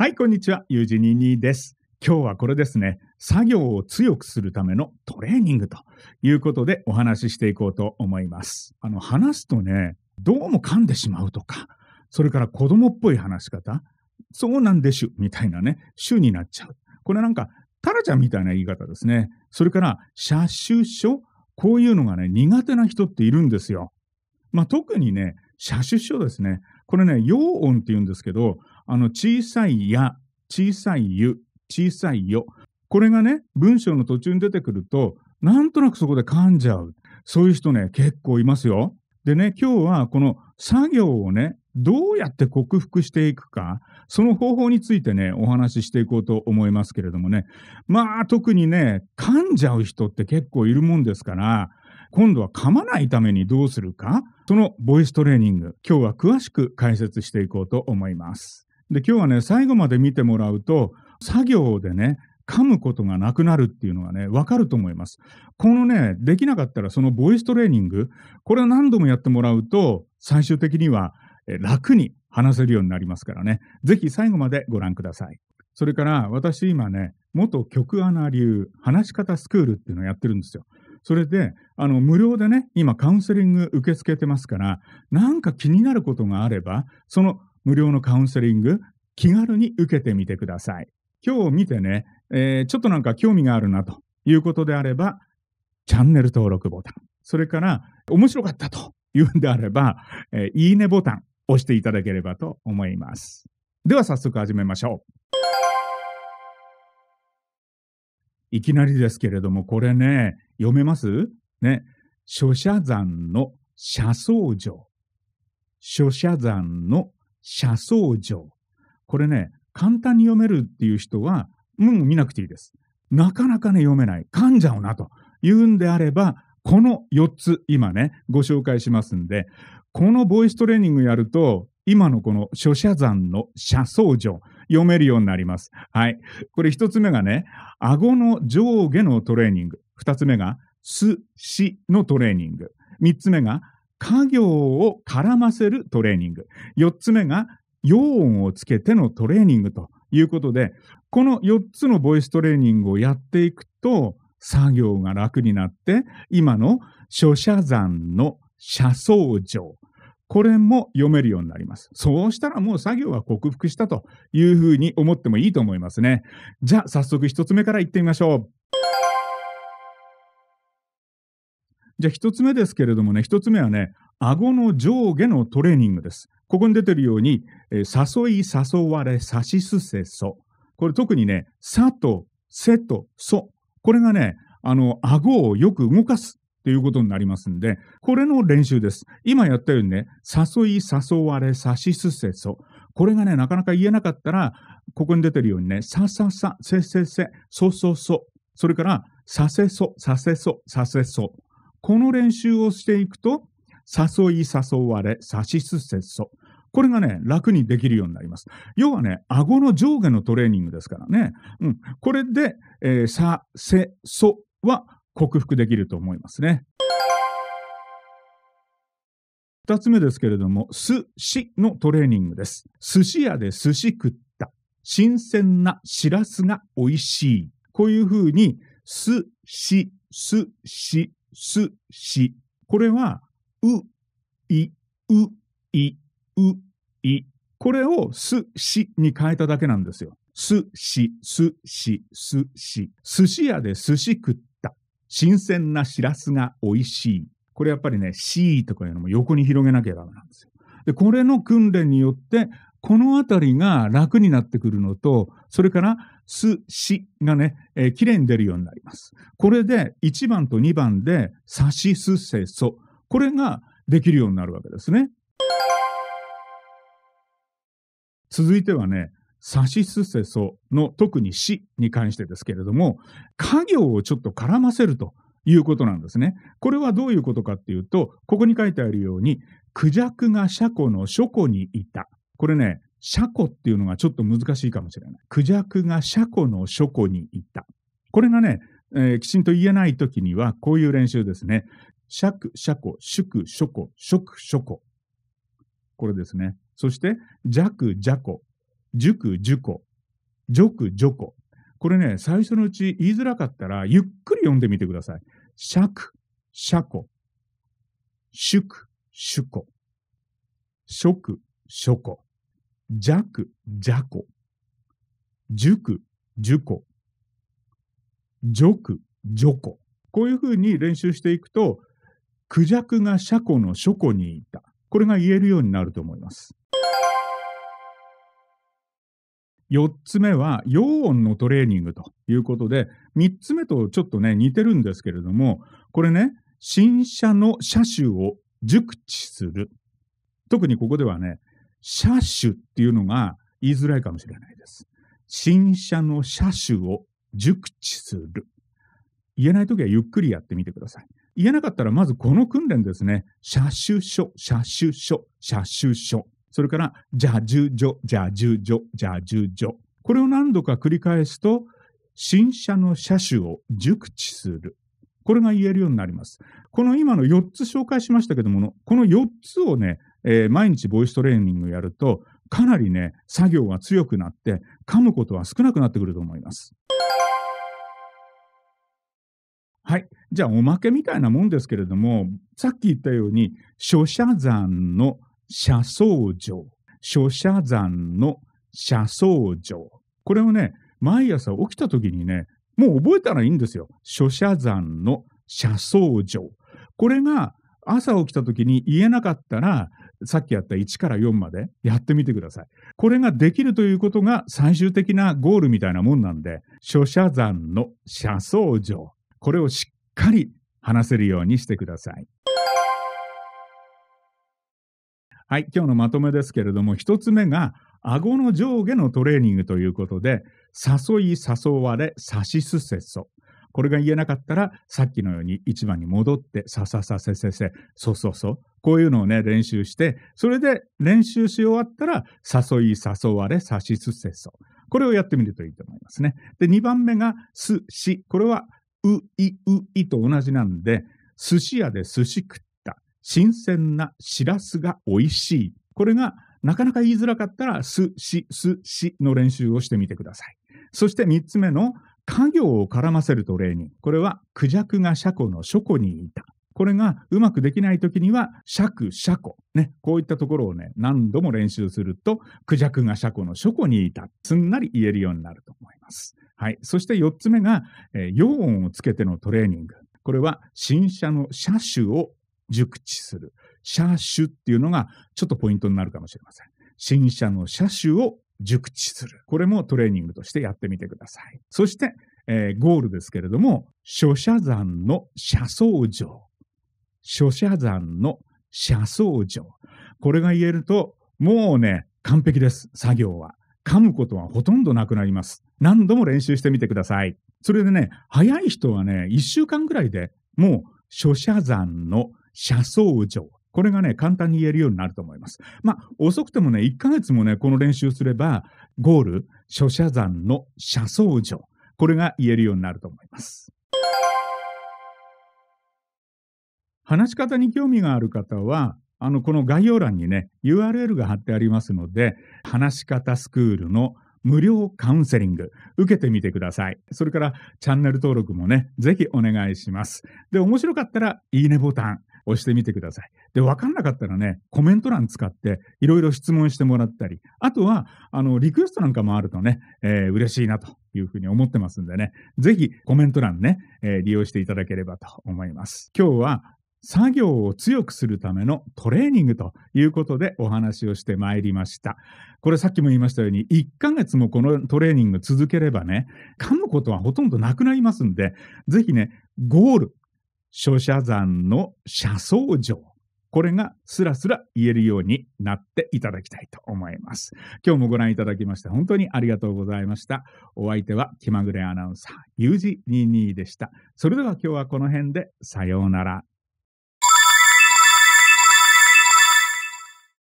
はい、こんにちは。ユージニーニーです。今日はこれですね。作業を強くするためのトレーニングということでお話ししていこうと思います。あの、話すとね、どうも噛んでしまうとか、それから子供っぽい話し方、そうなんでしゅ、みたいなね、種になっちゃう。これなんか、タラちゃんみたいな言い方ですね。それから、車種書、こういうのがね、苦手な人っているんですよ。まあ、特にね、車種書ですね。これね、陽音って言うんですけど、あの、小さいや、小さいゆ、小さいよ。これがね、文章の途中に出てくると、なんとなくそこで噛んじゃう。そういう人ね、結構いますよ。でね、今日はこの作業をね、どうやって克服していくか、その方法についてね、お話ししていこうと思いますけれどもね。まあ、特にね、噛んじゃう人って結構いるもんですから、今度は噛まないためにどうするか、そのボイストレーニング、今日は詳しく解説していこうと思います。で、今日はね、最後まで見てもらうと、作業でね、噛むことがなくなるっていうのがね、わかると思います。このね、できなかったらそのボイストレーニング、これを何度もやってもらうと、最終的には楽に話せるようになりますからね。ぜひ最後までご覧ください。それから私今ね、元曲アナ流話し方スクールっていうのをやってるんですよ。それで、あの、無料でね、今カウンセリング受け付けてますから、なんか気になることがあれば、その無料のカウンセリング、気軽に受けてみてください。今日見てね、えーちょっとなんか興味があるなということであれば、チャンネル登録ボタン、それから面白かったというんであれば、えーいいねボタン押していただければと思います。では早速始めましょう。いきなりですけれども、これね、読めます？ね。諸社山の車窓城。諸社山の車窓城。これね、簡単に読めるっていう人は、もう見なくていいです。なかなかね、読めない。噛んじゃうなというんであれば、この4つ、今ね、ご紹介しますんで、このボイストレーニングやると、今のこの諸社山の車窓城、読めるようになります。はい。これ1つ目がね、顎の上下のトレーニング。2つ目が、す、しのトレーニング。3つ目が、家業を絡ませるトレーニング。4つ目が、陽音をつけてのトレーニングということで、この4つのボイストレーニングをやっていくと、作業が楽になって、今の諸社山の車窓城。これも読めるようになります。そうしたらもう作業は克服したというふうに思ってもいいと思いますね。じゃあ早速一つ目から行ってみましょう。じゃあ一つ目ですけれどもね、一つ目はね、顎の上下のトレーニングです。ここに出てるように、えー誘い誘われ、さしすせそ。これ特にね、さと、せと、そ。これがね、あの、顎をよく動かすということになりますんで、これの練習です。今やったようにね、誘い誘われ、さしすせそ。これがね、なかなか言えなかったら、ここに出てるようにね、さささ、せせせ、そそそ。それから、させそ、させそ、させそ。この練習をしていくと、誘い誘われ、さしすせそ。これがね、楽にできるようになります。要はね、顎の上下のトレーニングですからね。うん。これで、えーさ、せ、そは克服できると思いますね。二つ目ですけれども、す、しのトレーニングです。寿司屋で寿司食った。新鮮なしらすが美味しい。こういうふうに、す、し、す、し、す、し。これは、う、い、う、い、う、い。これをす、しに変えただけなんですよ。す、し、す、し、す、し。寿司屋で寿司食った。新鮮なしらすが美味しい。これやっぱりね、しとかいうのも横に広げなきゃダメなんですよ。で、これの訓練によって、このあたりが楽になってくるのと、それから、す、しがね、えー、綺麗に出るようになります。これで、1番と2番で、さしすせそ。これができるようになるわけですね。続いてはね、さしすせその特にしに関してですけれども、家業をちょっと絡ませるということなんですね。これはどういうことかっていうと、ここに書いてあるように、クジャクが車庫の書庫にいた。これね、車庫っていうのがちょっと難しいかもしれない。クジャクが車庫の書庫にいた。これがね、えーきちんと言えないときには、こういう練習ですね。釈、車庫、宿、書庫、食、書庫。これですね。そして、弱、邪庫、塾、樹庫、ジョク、ジョコ。これね、最初のうち言いづらかったら、ゆっくり読んでみてください。シャク、シャコ。シュク、シュコ、ショク、ショコシュコ。ショク、ショコ。ジャク、ジャコ。ジュク、ジュコ。ジョク、ジョコ。こういうふうに練習していくと、クジャクがシャコのショコにいた。これが言えるようになると思います。4つ目は、陽音のトレーニングということで、3つ目とちょっとね、似てるんですけれども、これね、新車の車種を熟知する。特にここではね、車種っていうのが言いづらいかもしれないです。新車の車種を熟知する。言えないときはゆっくりやってみてください。言えなかったらまずこの訓練ですね。車種書、車種書、車種書。それから、じゃじゅじょ、じゃじゅじょ、じゃじゅじょ。これを何度か繰り返すと、新車の車種を熟知する。これが言えるようになります。この今の4つ紹介しましたけども、この4つをね、えー、毎日ボイストレーニングやると、かなりね、作業が強くなって、噛むことは少なくなってくると思います。はい。じゃあ、おまけみたいなもんですけれども、さっき言ったように、書写山の車窓城。書写山の車窓城。これをね、毎朝起きた時にね、もう覚えたらいいんですよ。書写山の車窓城。これが朝起きた時に言えなかったら、さっきやった1から4までやってみてください。これができるということが最終的なゴールみたいなもんなんで、書写山の車窓城。これをしっかり話せるようにしてください。はい、今日のまとめですけれども、一つ目が、顎の上下のトレーニングということで、誘い誘われ、さしすせそ。これが言えなかったら、さっきのように一番に戻って、さささせせせ、そそそ。こういうのをね、練習して、それで練習し終わったら、誘い誘われ、さしすせそ。これをやってみるといいと思いますね。で、2番目が、す、し。これは、う、い、う、いと同じなんで、寿司屋で寿司食った。新鮮なしらすが美味しい。これが、なかなか言いづらかったら、す、し、す、しの練習をしてみてください。そして3つ目の、家業を絡ませるトレーニング。これは、クジャクが車庫の書庫にいた。これがうまくできないときには、尺、車庫。ね。こういったところをね、何度も練習すると、クジャクが車庫の書庫にいた。すんなり言えるようになると思います。はい。そして4つ目が、えー、陽音をつけてのトレーニング。これは、新車の車種を熟知する。車種っていうのがちょっとポイントになるかもしれません。新車の車種を熟知する。これもトレーニングとしてやってみてください。そして、えー、ゴールですけれども、書写山の車窓城。書写山の車窓城。これが言えると、もうね、完璧です、作業は。噛むことはほとんどなくなります。何度も練習してみてください。それでね、早い人はね、1週間ぐらいでもう、書写山の車窓城。これがね、簡単に言えるようになると思います。まあ、遅くてもね、1ヶ月もね、この練習すれば、ゴール、書写山の車窓城。これが言えるようになると思います。話し方に興味がある方は、あの、この概要欄にね、URL が貼ってありますので、話し方スクールの無料カウンセリング、受けてみてください。それから、チャンネル登録もね、ぜひお願いします。で、面白かったら、いいねボタン、押してみてください。で、わかんなかったらね、コメント欄使って、いろいろ質問してもらったり、あとは、あの、リクエストなんかもあるとね、えー、嬉しいなというふうに思ってますんでね、ぜひコメント欄ね、えー、利用していただければと思います。今日は、作業を強くするためのトレーニングということでお話をしてまいりました。これさっきも言いましたように、1ヶ月もこのトレーニング続ければね、噛むことはほとんどなくなりますんで、ぜひね、ゴール、書写山の車窓城。これがスラスラ言えるようになっていただきたいと思います。今日もご覧いただきまして本当にありがとうございました。お相手は気まぐれアナウンサー、ゆうじ22でした。それでは今日はこの辺でさようなら。